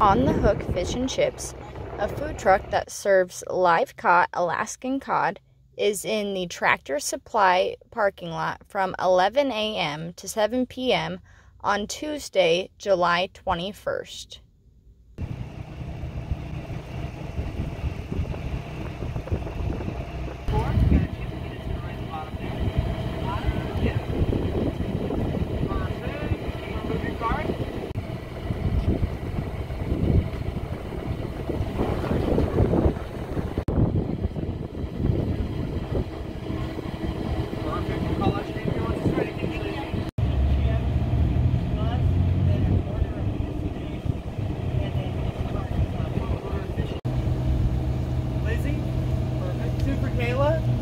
On the Hook Fish and Chips, a food truck that serves live caught Alaskan cod, is in the Tractor Supply parking lot from 11 a.m. to 7 p.m. on Tuesday, July 21st. Kayla.